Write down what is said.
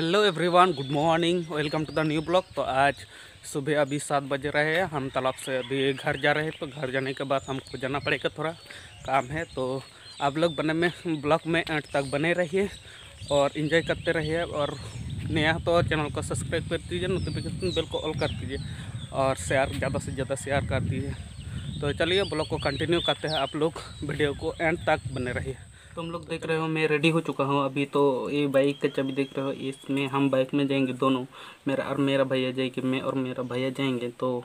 Hello everyone, good morning, welcome to the new blog. तो आज सुबह अभी सात बज रहे हैं, हम तालाब से अभी घर जा रहे हैं तो घर जाने के बाद हमको जाना पड़ेगा, थोड़ा काम है। तो आप लोग बने में, ब्लॉग में एंड तक बने रहिए और इन्जॉय करते रहिए और नया तो चैनल को सब्सक्राइब कर दीजिए नोटिफिकेशन बेल को ऑल कर दीजिए और शेयर ज़्यादा से ज़्यादा शेयर कर दीजिए। तो चलिए ब्लॉग को कंटिन्यू करते हैं आप लोग वीडियो को एंड तक बने रहिए। तुम लोग देख रहे हो, मैं रेडी हो चुका हूँ। अभी तो ये बाइक का चाबी देख रहे हो, इसमें हम बाइक में जाएँगे दोनों। मेरा और मेरा भैया जाएगी, मैं और मेरा भैया जाएँगे तो